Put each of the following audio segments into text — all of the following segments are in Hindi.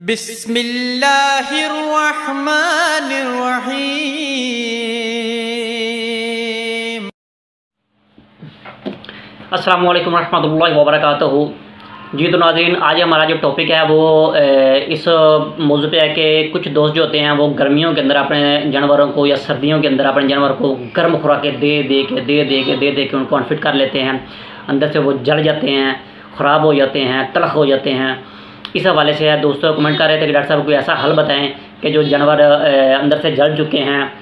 बिस्मिल्लाहिर्रहमानिर्रहीम। अस्सलाम वालेकुम रहमतुल्लाहि व बरकातहू जी तो नाज़रीन आज हमारा जो टॉपिक है वो इस मौजू पे है कि कुछ दोस्त जो होते हैं, वो गर्मियों के अंदर अपने जानवरों को या सर्दियों के अंदर अपने जानवर को गर्म खुराकें दे दे के, दे दे के, दे दे के उनको अनफिट कर लेते हैं। अंदर से वो जल जाते हैं, ख़राब हो जाते हैं, तलख हो जाते हैं। इस हवाले से यार दोस्तों कमेंट कर रहे थे कि डॉक्टर साहब कोई ऐसा हल बताएँ कि जो जानवर अंदर से जल चुके हैं,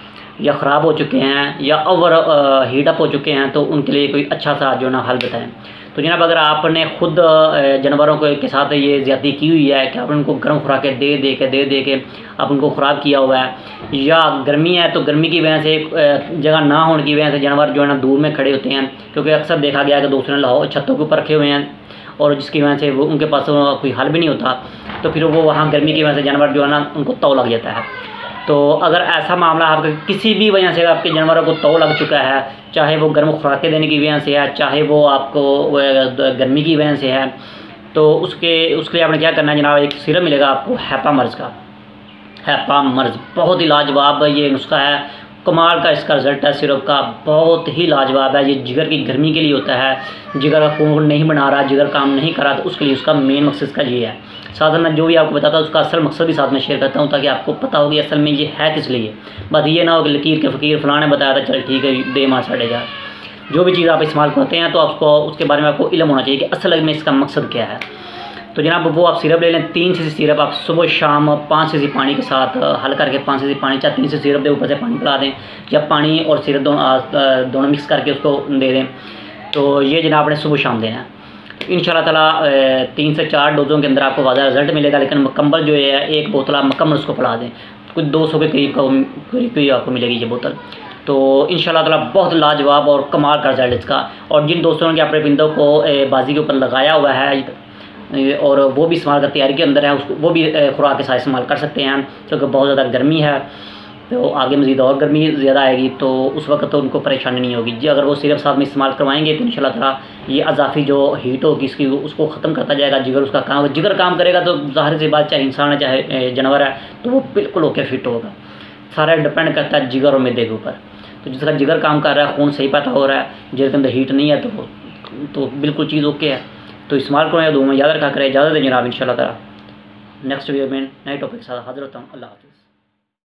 या ख़राब हो चुके हैं, या ओवर हीट अप हो चुके हैं तो उनके लिए कोई अच्छा सा जो ना हल बताएँ। तो जनाब अगर आपने खुद जानवरों को साथ ये ज़्यादा की हुई है कि आप उनको गर्म खुराकें दे दे के, दे दे के आप उनको ख़राब किया हुआ है, या गर्मी है तो गर्मी की वजह से जगह ना होने की वजह से जानवर जो है ना दूर में खड़े होते हैं, क्योंकि अक्सर देखा गया है कि दूसरे लाहौर छतों के ऊपर रखे हुए हैं। और जिसकी वजह से वो उनके पास कोई हल भी नहीं होता तो फिर वो वहाँ गर्मी की वजह से जानवर जो है ना, उनको तव लग जाता है। तो अगर ऐसा मामला आपके किसी भी वजह से आपके जानवरों को तव लग चुका है, चाहे वो गर्म खुराकें देने की वजह से है, चाहे वो आपको गर्मी की वजह से है तो उसके उसके लिए आपने क्या करना है जनाब? एक सिरम मिलेगा आपको हैपा मर्ज का। हैपा मर्ज, बहुत ही लाजवाब ये नुस्खा है। कमाल का इसका रिज़ल्ट है। सिरप का बहुत ही लाजवाब है। ये जिगर की गर्मी के लिए होता है। जिगर का खून नहीं बना रहा, जिगर काम नहीं कर रहा तो उसके लिए उसका मेन मकसद का ये है। साथ मैं जो भी आपको बताता हूँ, उसका असल मकसद भी साथ में शेयर करता हूँ, ताकि आपको पता हो कि असल में ये है किस लिए। बस ये ना हो कि लकीर के फ़कीर फलां ने बताया था, चल ठीक है, दे मार साढ़े हज़ार जो भी चीज़ आप इस्तेमाल करते हैं तो आपको उसके बारे में आपको इलम होना चाहिए कि असल में इसका मकसद क्या है। तो जनाब, वो आप सिरप ले लें, तीन सी सिरप आप सुबह, शाम पाँच सी पानी के साथ हल करके पाँच सी पानी, चाहे तीन सी सिरप दे, ऊपर से पानी पिला दें, या पानी और सिरप दोनों दोनों मिक्स करके उसको दे दें। तो ये जनाब आपने सुबह, शाम देना है। इन ताला तीन से चार डोज़ों के अंदर आपको वादा रिज़ल्ट मिलेगा, लेकिन मुकम्मल जो है, एक बोतल आप मुकम्मल उसको पिला दें। कुछ दो सौ के करीब का, करीब करीब आपको मिलेगी ये बोतल। तो इन ताला बहुत लाजवाब और कमाल का रिज़ल्ट इसका। और जिन दोस्तों ने अपने बिंदों को बाजी के ऊपर लगाया हुआ है और वो भी इस्तेमाल का तैयारी के अंदर है, उसको, वो भी खुराक के साथ इस्तेमाल कर सकते हैं, क्योंकि बहुत ज़्यादा गर्मी है तो आगे मज़ीद और गर्मी ज़्यादा आएगी तो उस वक्त तो उनको परेशानी नहीं होगी। जी, अगर वो सिर्फ़ साथ में इस्तेमाल करवाएँगे तो इन तला ये अजाफी जो हीट होगी, इसकी, उसको ख़त्म करता जाएगा, जिगर उसका काम, जिगर काम करेगा तो ज़ाहिर सी बात, चाहे इंसान है, चाहे जानवर है तो वो बिल्कुल ओके फिट होगा। सारा डिपेंड करता है जिगर और मैदे के ऊपर तो जिसका जिगर काम कर रहा है, खून सही पैदा हो रहा है, जिगर के अंदर हीट नहीं है तो तो बिल्कुल चीज़ ओके है। तो इस्तेमाल करो या दो में याद रखा करें। ज़्यादा दें जनाब इन शाला नेक्स्ट वीडियो में नए टॉपिक के साथ हाजिर होता हूँ। अल्लाह हाफ़